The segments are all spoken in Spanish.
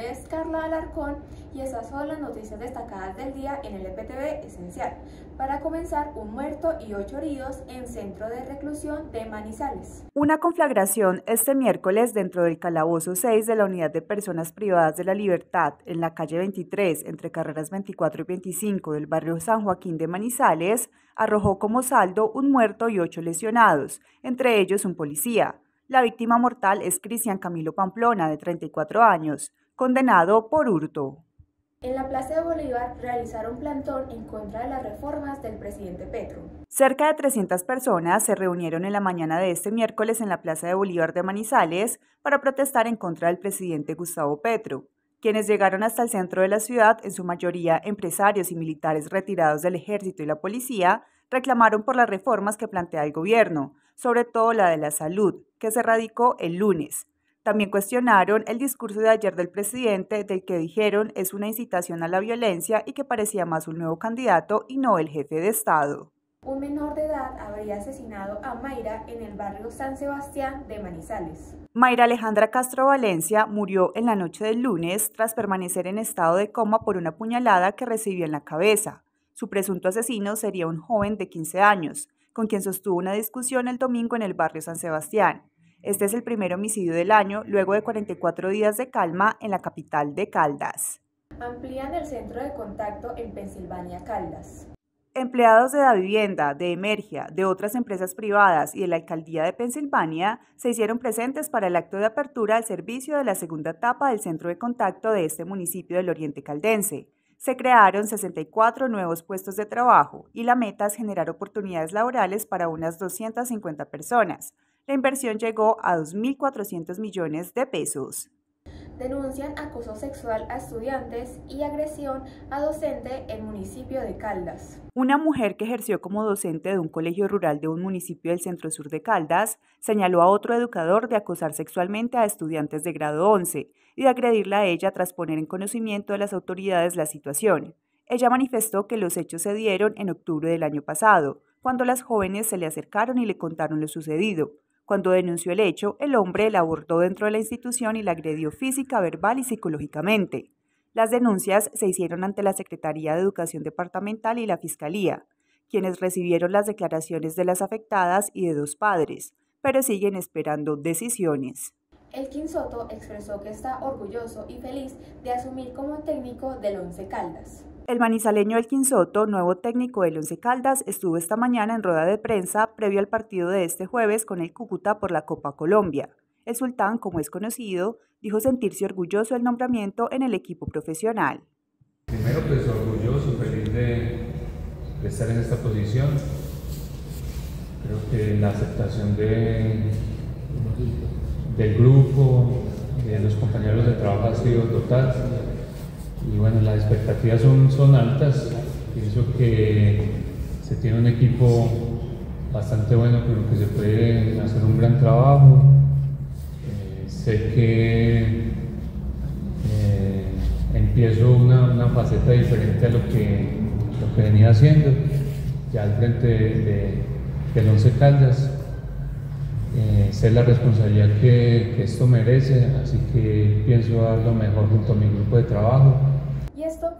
nombre es Carla Alarcón y estas son las noticias destacadas del día en el EPTV Esencial. Para comenzar, un muerto y ocho heridos en centro de reclusión de Manizales. Una conflagración este miércoles dentro del calabozo 6 de la Unidad de Personas Privadas de la Libertad en la calle 23 entre carreras 24 y 25 del barrio San Joaquín de Manizales arrojó como saldo un muerto y ocho lesionados, entre ellos un policía. La víctima mortal es Cristian Camilo Pamplona, de 34 años, condenado por hurto. En la Plaza de Bolívar realizaron plantón en contra de las reformas del presidente Petro. Cerca de 300 personas se reunieron en la mañana de este miércoles en la Plaza de Bolívar de Manizales para protestar en contra del presidente Gustavo Petro. Quienes llegaron hasta el centro de la ciudad, en su mayoría empresarios y militares retirados del ejército y la policía, reclamaron por las reformas que plantea el gobierno, sobre todo la de la salud, que se radicó el lunes. También cuestionaron el discurso de ayer del presidente, del que dijeron es una incitación a la violencia y que parecía más un nuevo candidato y no el jefe de Estado. Un menor de edad habría asesinado a Mayra en el barrio San Sebastián de Manizales. Mayra Alejandra Castro Valencia murió en la noche del lunes tras permanecer en estado de coma por una puñalada que recibió en la cabeza. Su presunto asesino sería un joven de 15 años, con quien sostuvo una discusión el domingo en el barrio San Sebastián. Este es el primer homicidio del año, luego de 44 días de calma en la capital de Caldas. Amplían el centro de contacto en Pensilvania, Caldas. Empleados de la vivienda, de Emergia, de otras empresas privadas y de la alcaldía de Pensilvania se hicieron presentes para el acto de apertura al servicio de la segunda etapa del centro de contacto de este municipio del Oriente Caldense se crearon 64 nuevos puestos de trabajo y la meta es generar oportunidades laborales para unas 250 personas. La inversión llegó a 2.400 millones de pesos denuncian acoso sexual a estudiantes y agresión a docente en municipio de Caldas. Una mujer que ejerció como docente de un colegio rural de un municipio del centro sur de Caldas señaló a otro educador de acosar sexualmente a estudiantes de grado 11 y de agredirla a ella tras poner en conocimiento de las autoridades la situación. Ella manifestó que los hechos se dieron en octubre del año pasado, cuando las jóvenes se le acercaron y le contaron lo sucedido. Cuando denunció el hecho, el hombre la abordó dentro de la institución y la agredió física, verbal y psicológicamente. Las denuncias se hicieron ante la Secretaría de Educación Departamental y la Fiscalía, quienes recibieron las declaraciones de las afectadas y de dos padres, pero siguen esperando decisiones. El Quinsoto expresó que está orgulloso y feliz de asumir como técnico del Once Caldas. El manizaleño El Quinsoto, nuevo técnico del Once Caldas, estuvo esta mañana en rueda de prensa previo al partido de este jueves con el Cúcuta por la Copa Colombia. El sultán, como es conocido, dijo sentirse orgulloso del nombramiento en el equipo profesional. Primero, pues orgulloso, feliz de, estar en esta posición. Creo que la aceptación de, del grupo, de los compañeros de trabajo ha sido total y bueno, las expectativas son, son altas. Pienso que se tiene un equipo bastante bueno con lo que se puede hacer un gran trabajo. Eh, sé que eh, empiezo una, una, faceta diferente a lo que, lo que venía haciendo, ya al frente de, de, de Once Caldas. Eh, sé la responsabilidad que, que, esto merece, así que pienso dar lo mejor junto a mi grupo de trabajo.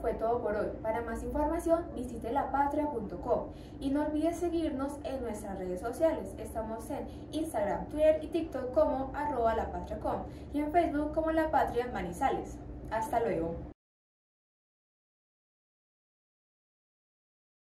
Fue todo por hoy. Para más información visite lapatria.com y no olvides seguirnos en nuestras redes sociales. Estamos en Instagram, Twitter y TikTok como arroba lapatriacom y en Facebook como La Patria Manizales. Hasta luego.